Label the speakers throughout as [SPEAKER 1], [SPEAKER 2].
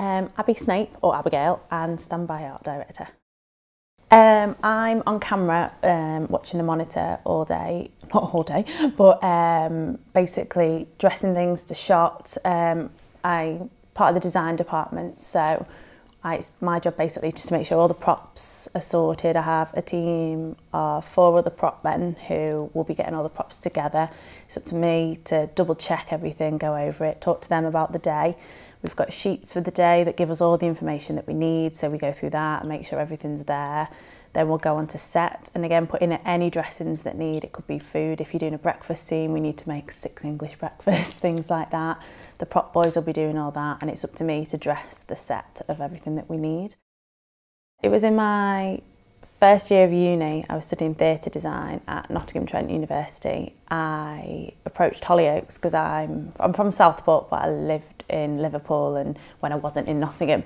[SPEAKER 1] Um, Abbi Snape, or Abigail, and standby art director. Um, I'm on camera um, watching the monitor all day, not all day, but um, basically dressing things to shot. Um, I part of the design department, so I, it's my job basically just to make sure all the props are sorted. I have a team of four other prop men who will be getting all the props together. It's up to me to double check everything, go over it, talk to them about the day. We've got sheets for the day that give us all the information that we need, so we go through that and make sure everything's there. Then we'll go on to set and again put in any dressings that need. It could be food. If you're doing a breakfast scene, we need to make six English breakfasts, things like that. The prop boys will be doing all that and it's up to me to dress the set of everything that we need. It was in my first year of uni, I was studying theatre design at Nottingham Trent University. I approached Hollyoaks because I'm, I'm from Southport, but I lived in Liverpool and when I wasn't in Nottingham.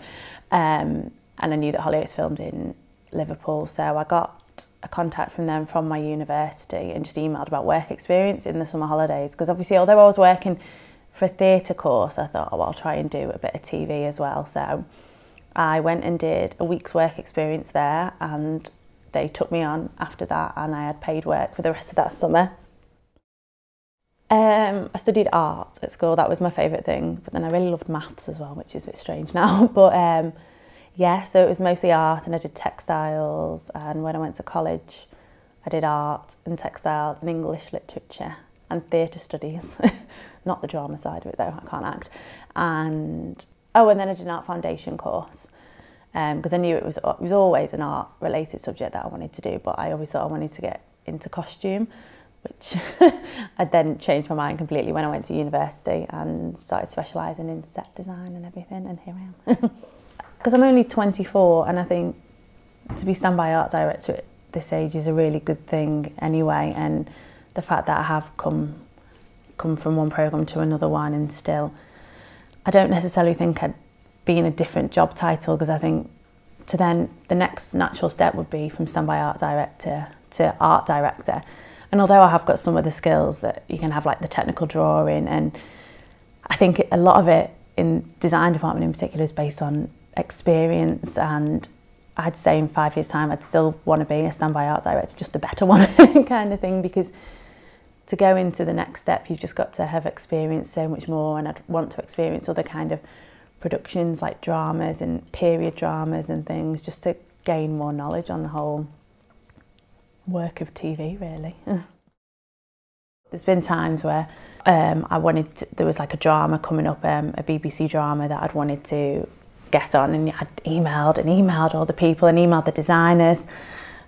[SPEAKER 1] Um, and I knew that Hollyoaks filmed in Liverpool. So I got a contact from them from my university and just emailed about work experience in the summer holidays. Because obviously, although I was working for a theatre course, I thought, oh, well, I'll try and do a bit of TV as well. So I went and did a week's work experience there and they took me on after that and I had paid work for the rest of that summer. Um, I studied art at school, that was my favourite thing, but then I really loved maths as well, which is a bit strange now. But um, yeah, so it was mostly art and I did textiles and when I went to college I did art and textiles and English literature and theatre studies. Not the drama side of it though, I can't act. And oh, and then I did an art foundation course because um, I knew it was, it was always an art related subject that I wanted to do, but I always thought I wanted to get into costume, which I then changed my mind completely when I went to university and started specialising in set design and everything, and here I am. because I'm only 24 and I think to be standby art director at this age is a really good thing anyway and the fact that I have come come from one program to another one and still I don't necessarily think I'd be in a different job title because I think to then the next natural step would be from standby art director to art director and although I have got some of the skills that you can have like the technical drawing and I think a lot of it in design department in particular is based on experience and I'd say in five years time I'd still want to be a standby art director, just a better one kind of thing because to go into the next step you've just got to have experienced so much more and I'd want to experience other kind of productions like dramas and period dramas and things just to gain more knowledge on the whole work of TV really. There's been times where um, I wanted, to, there was like a drama coming up, um, a BBC drama that I'd wanted to get on and I'd emailed and emailed all the people and emailed the designers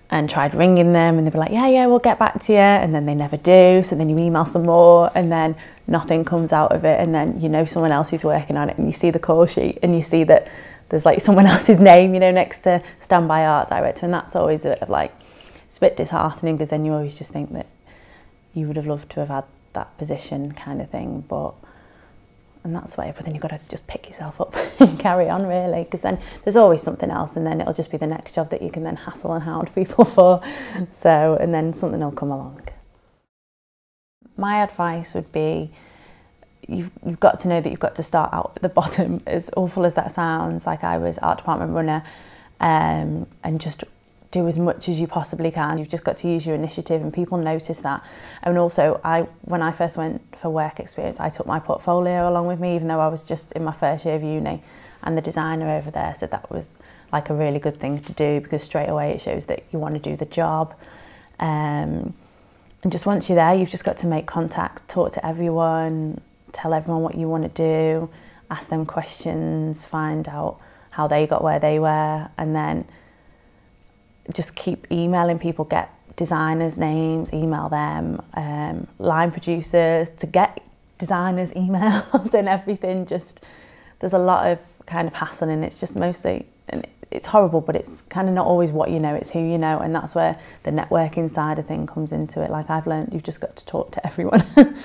[SPEAKER 1] and tried ringing them and they were like, yeah, yeah, we'll get back to you. And then they never do. So then you email some more and then nothing comes out of it. And then you know someone else is working on it and you see the call sheet and you see that there's like someone else's name, you know, next to standby art director. And that's always a bit of like, it's a bit disheartening because then you always just think that you would have loved to have had that position kind of thing. But and that's why but then you've got to just pick yourself up and carry on really because then there's always something else and then it'll just be the next job that you can then hassle and hound people for so and then something will come along my advice would be you've, you've got to know that you've got to start out at the bottom as awful as that sounds like I was art department runner um, and just do as much as you possibly can. You've just got to use your initiative and people notice that. And also, I when I first went for work experience, I took my portfolio along with me, even though I was just in my first year of uni. And the designer over there said that was like a really good thing to do because straight away it shows that you want to do the job. Um, and just once you're there, you've just got to make contacts, talk to everyone, tell everyone what you want to do, ask them questions, find out how they got where they were, and then just keep emailing people, get designers' names, email them, um, line producers to get designers' emails and everything. Just there's a lot of kind of hassle and it's just mostly and it's horrible, but it's kind of not always what you know, it's who you know, and that's where the networking side of thing comes into it. Like I've learned, you've just got to talk to everyone.